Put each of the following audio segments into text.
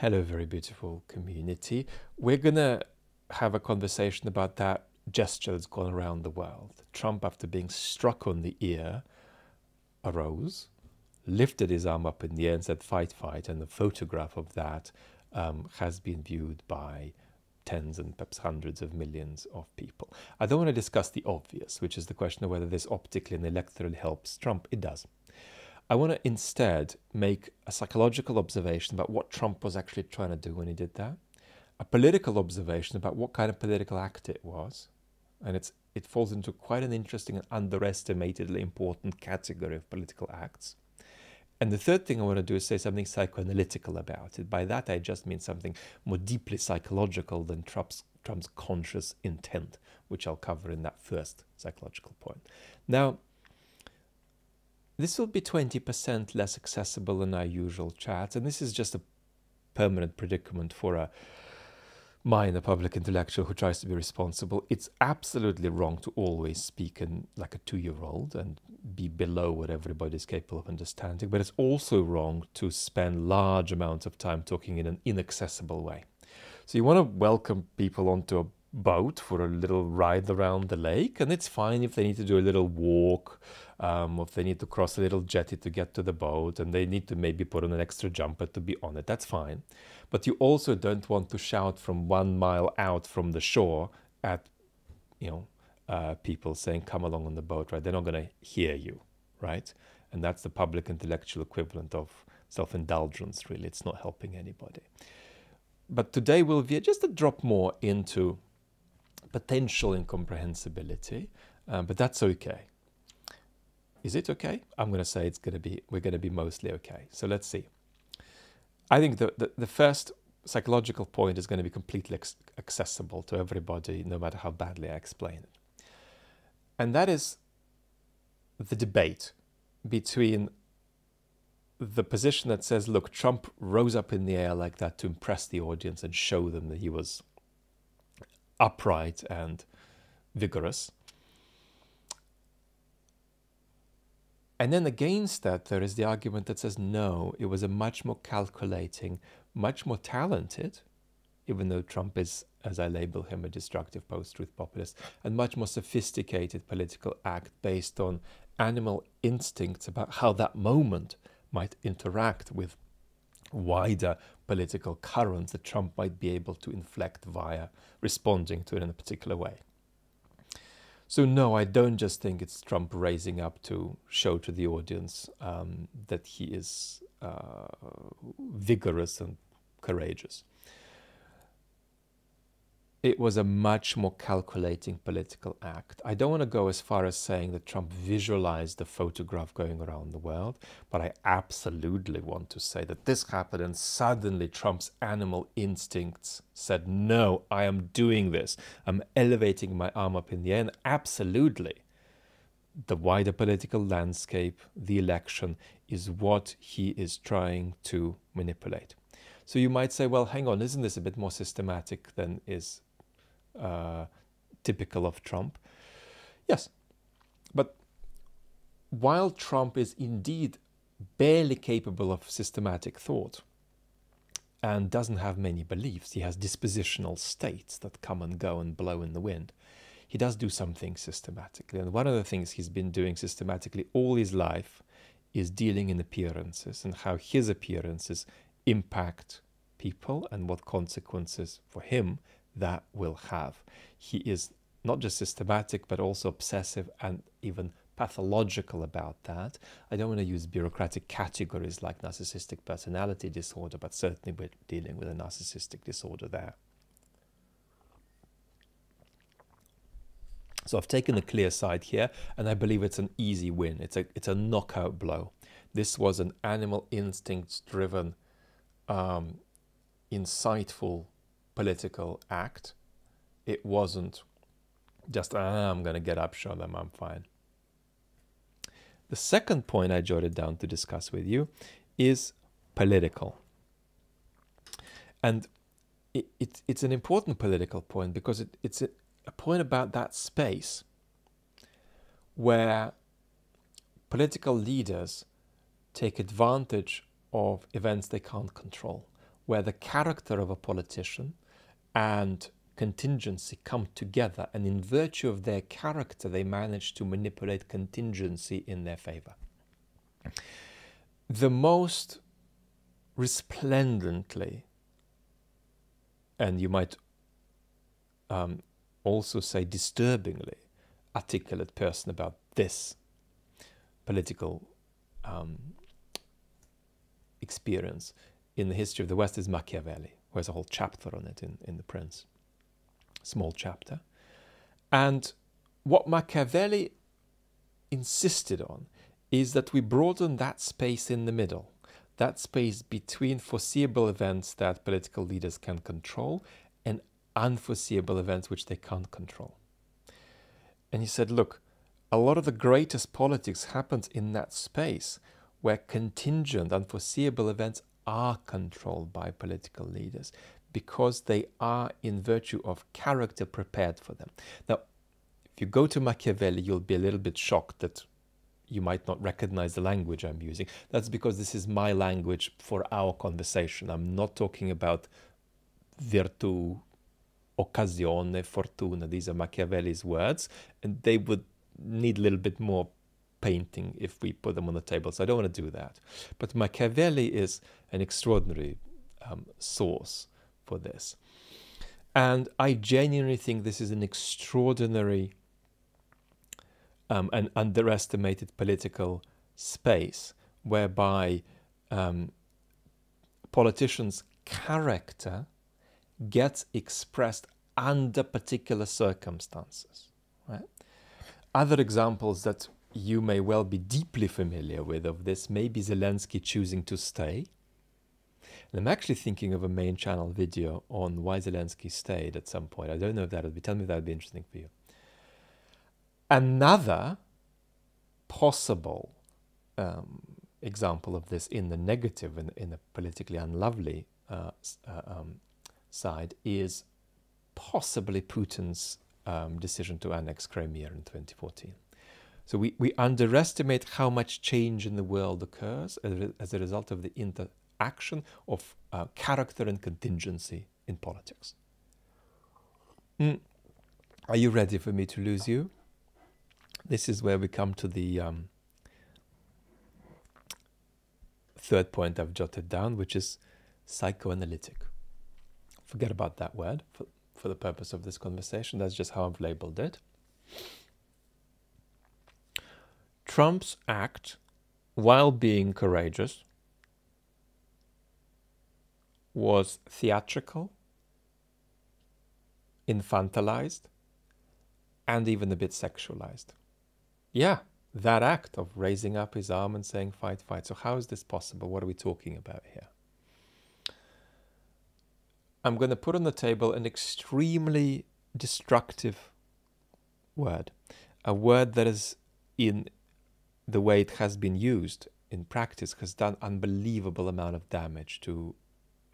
Hello, very beautiful community. We're going to have a conversation about that gesture that's gone around the world. Trump, after being struck on the ear, arose, lifted his arm up in the air and said, fight, fight. And the photograph of that um, has been viewed by tens and perhaps hundreds of millions of people. I don't want to discuss the obvious, which is the question of whether this optically and electorally helps Trump. It does. I want to instead make a psychological observation about what Trump was actually trying to do when he did that, a political observation about what kind of political act it was, and it's it falls into quite an interesting and underestimatedly important category of political acts. And the third thing I want to do is say something psychoanalytical about it. By that, I just mean something more deeply psychological than Trump's, Trump's conscious intent, which I'll cover in that first psychological point. Now, this will be 20% less accessible than our usual chats, and this is just a permanent predicament for a minor public intellectual who tries to be responsible. It's absolutely wrong to always speak in like a two-year-old and be below what everybody is capable of understanding, but it's also wrong to spend large amounts of time talking in an inaccessible way. So you want to welcome people onto a boat for a little ride around the lake, and it's fine if they need to do a little walk, um, if they need to cross a little jetty to get to the boat, and they need to maybe put on an extra jumper to be on it. That's fine, but you also don't want to shout from one mile out from the shore at, you know, uh, people saying, "Come along on the boat," right? They're not going to hear you, right? And that's the public intellectual equivalent of self-indulgence. Really, it's not helping anybody. But today we'll veer just a drop more into potential incomprehensibility, um, but that's okay. Is it okay? I'm going to say it's going to be, we're going to be mostly okay. So let's see. I think the, the, the first psychological point is going to be completely accessible to everybody, no matter how badly I explain it. And that is the debate between the position that says, look, Trump rose up in the air like that to impress the audience and show them that he was upright and vigorous. And then against that, there is the argument that says, no, it was a much more calculating, much more talented, even though Trump is, as I label him, a destructive post-truth populist, and much more sophisticated political act based on animal instincts about how that moment might interact with wider political currents that Trump might be able to inflect via responding to it in a particular way. So no, I don't just think it's Trump raising up to show to the audience um, that he is uh, vigorous and courageous it was a much more calculating political act. I don't want to go as far as saying that Trump visualized the photograph going around the world, but I absolutely want to say that this happened and suddenly Trump's animal instincts said, no, I am doing this. I'm elevating my arm up in the air. And absolutely, the wider political landscape, the election, is what he is trying to manipulate. So you might say, well, hang on, isn't this a bit more systematic than is uh, typical of Trump. Yes, but while Trump is indeed barely capable of systematic thought and doesn't have many beliefs, he has dispositional states that come and go and blow in the wind. He does do something systematically. And one of the things he's been doing systematically all his life is dealing in appearances and how his appearances impact people and what consequences for him that will have. He is not just systematic, but also obsessive and even pathological about that. I don't want to use bureaucratic categories like narcissistic personality disorder, but certainly we're dealing with a narcissistic disorder there. So I've taken the clear side here, and I believe it's an easy win. It's a it's a knockout blow. This was an animal instincts driven, um, insightful political act. It wasn't just, ah, I'm going to get up, show them I'm fine. The second point I jotted down to discuss with you is political. And it, it, it's an important political point because it, it's a, a point about that space where political leaders take advantage of events they can't control where the character of a politician and contingency come together, and in virtue of their character, they manage to manipulate contingency in their favor. The most resplendently, and you might um, also say disturbingly, articulate person about this political um, experience in the history of the West is Machiavelli, has a whole chapter on it in, in The Prince, small chapter. And what Machiavelli insisted on is that we broaden that space in the middle, that space between foreseeable events that political leaders can control and unforeseeable events which they can't control. And he said, look, a lot of the greatest politics happens in that space where contingent, unforeseeable events are controlled by political leaders because they are, in virtue of character, prepared for them. Now, if you go to Machiavelli, you'll be a little bit shocked that you might not recognize the language I'm using. That's because this is my language for our conversation. I'm not talking about virtu, occasione, fortuna. These are Machiavelli's words, and they would need a little bit more painting if we put them on the table. So I don't want to do that. But Machiavelli is an extraordinary um, source for this. And I genuinely think this is an extraordinary um, an underestimated political space whereby um, politicians' character gets expressed under particular circumstances. Right? Other examples that you may well be deeply familiar with of this may be Zelensky choosing to stay. And I'm actually thinking of a main channel video on why Zelensky stayed at some point. I don't know if that would be, tell me if that would be interesting for you. Another possible um, example of this in the negative, in, in the politically unlovely uh, uh, um, side, is possibly Putin's um, decision to annex Crimea in 2014. So we, we underestimate how much change in the world occurs as, as a result of the interaction of uh, character and contingency in politics. Mm. Are you ready for me to lose you? this is where we come to the um, third point I've jotted down, which is psychoanalytic. Forget about that word for, for the purpose of this conversation. That's just how I've labeled it. Trump's act, while being courageous, was theatrical, infantilized, and even a bit sexualized yeah, that act of raising up his arm and saying, fight, fight. So, how is this possible? What are we talking about here? I'm going to put on the table an extremely destructive word, a word that is in the way it has been used in practice has done unbelievable amount of damage to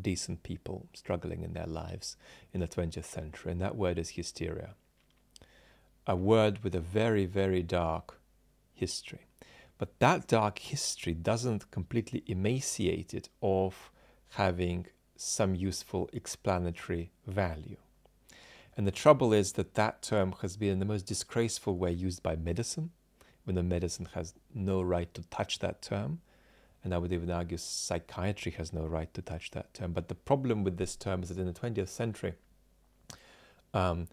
decent people struggling in their lives in the 20th century and that word is hysteria a word with a very, very dark history. But that dark history doesn't completely emaciate it of having some useful explanatory value. And the trouble is that that term has been in the most disgraceful way used by medicine, when the medicine has no right to touch that term. And I would even argue psychiatry has no right to touch that term. But the problem with this term is that in the 20th century, um,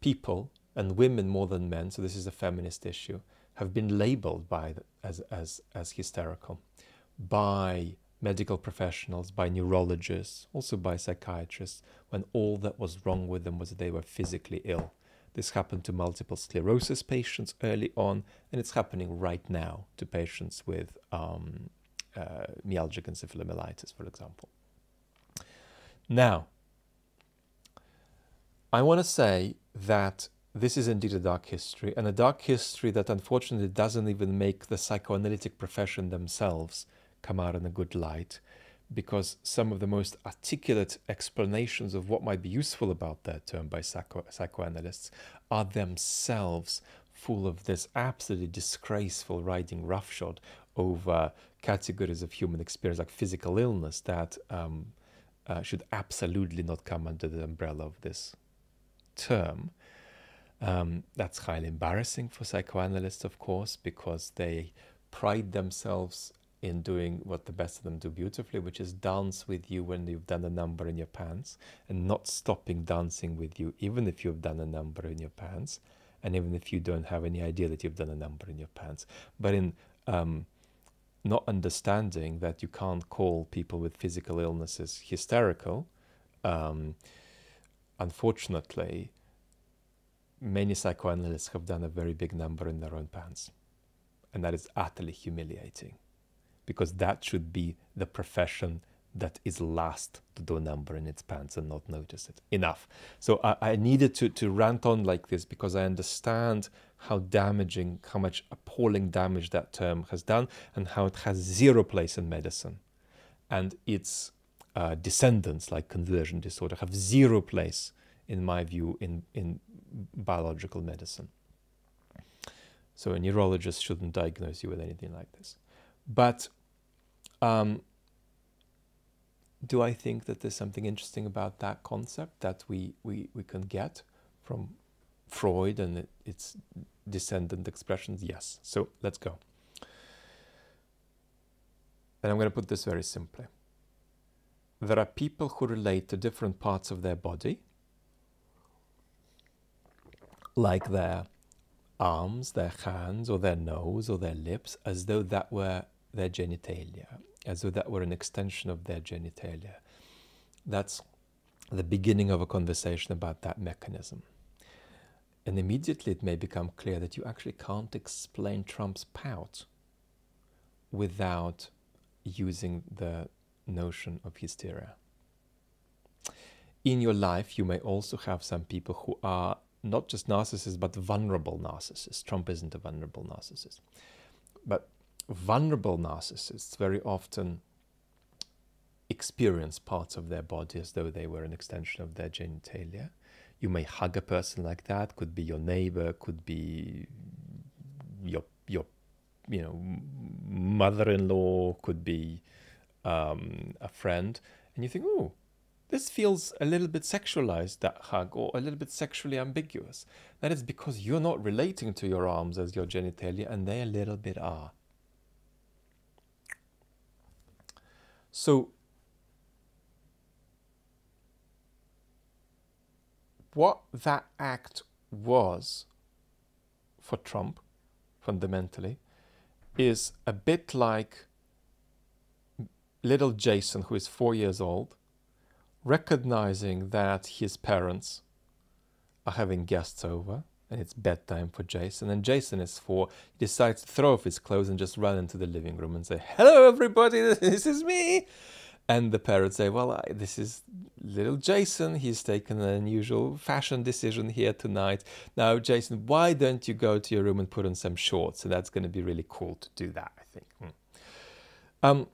people and women more than men, so this is a feminist issue, have been labeled by as, as, as hysterical by medical professionals, by neurologists, also by psychiatrists, when all that was wrong with them was that they were physically ill. This happened to multiple sclerosis patients early on, and it's happening right now to patients with um, uh, myalgic encephalomyelitis, for example. Now, I want to say that this is indeed a dark history, and a dark history that unfortunately doesn't even make the psychoanalytic profession themselves come out in a good light, because some of the most articulate explanations of what might be useful about that term by psycho- psychoanalysts are themselves full of this absolutely disgraceful riding roughshod over categories of human experience like physical illness that um, uh, should absolutely not come under the umbrella of this term. Um, that's highly embarrassing for psychoanalysts, of course, because they pride themselves in doing what the best of them do beautifully, which is dance with you when you've done a number in your pants and not stopping dancing with you, even if you've done a number in your pants and even if you don't have any idea that you've done a number in your pants. But in um, not understanding that you can't call people with physical illnesses hysterical, um, unfortunately, many psychoanalysts have done a very big number in their own pants. And that is utterly humiliating because that should be the profession that is last to do a number in its pants and not notice it. Enough. So I, I, needed to, to rant on like this because I understand how damaging, how much appalling damage that term has done and how it has zero place in medicine. And its uh, descendants, like conversion disorder, have zero place, in my view, in, in biological medicine. So a neurologist shouldn't diagnose you with anything like this. But um, do I think that there's something interesting about that concept that we, we, we can get from Freud and it, its descendant expressions? Yes. So let's go. And I'm going to put this very simply. There are people who relate to different parts of their body, like their arms, their hands, or their nose, or their lips, as though that were their genitalia as though that were an extension of their genitalia. That's the beginning of a conversation about that mechanism. And immediately it may become clear that you actually can't explain Trump's pout without using the notion of hysteria. In your life, you may also have some people who are not just narcissists, but vulnerable narcissists. Trump isn't a vulnerable narcissist. But vulnerable narcissists very often experience parts of their body as though they were an extension of their genitalia. You may hug a person like that, could be your neighbor, could be your your you know mother-in-law, could be um, a friend, and you think, oh, this feels a little bit sexualized, that hug, or a little bit sexually ambiguous. That is because you're not relating to your arms as your genitalia, and they a little bit are. So, what that act was for Trump, fundamentally, is a bit like little Jason, who is four years old, recognizing that his parents are having guests over and it's bedtime for Jason. And Jason is four. He decides to throw off his clothes and just run into the living room and say, Hello, everybody, this is me. And the parents say, Well, I, this is little Jason. He's taken an unusual fashion decision here tonight. Now, Jason, why don't you go to your room and put on some shorts? So that's going to be really cool to do that, I think. Hmm. Um,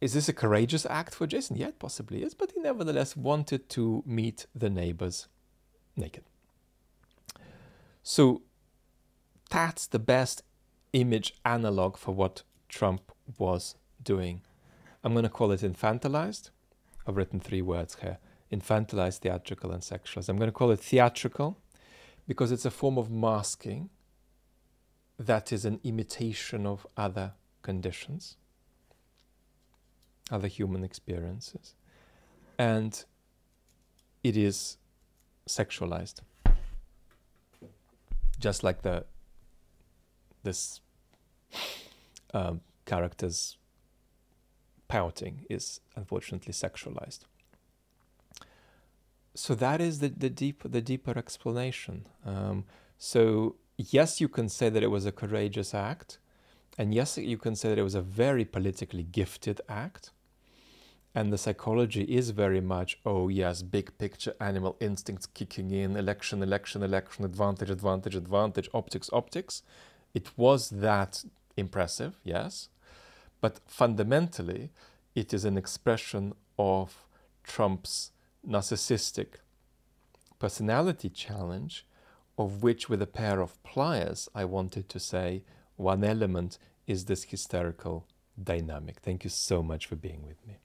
is this a courageous act for Jason? Yeah, it possibly is, but he nevertheless wanted to meet the neighbors naked. So that's the best image analog for what Trump was doing. I'm going to call it infantilized. I've written three words here infantilized, theatrical, and sexualized. I'm going to call it theatrical because it's a form of masking that is an imitation of other conditions, other human experiences. And it is sexualized just like the this um, character's pouting is unfortunately sexualized. So that is the, the deep the deeper explanation. Um, so yes, you can say that it was a courageous act, and yes, you can say that it was a very politically gifted act. And the psychology is very much, oh yes, big picture, animal instincts kicking in, election, election, election, advantage, advantage, advantage, optics, optics. It was that impressive, yes. But fundamentally, it is an expression of Trump's narcissistic personality challenge, of which, with a pair of pliers, I wanted to say one element is this hysterical dynamic. Thank you so much for being with me.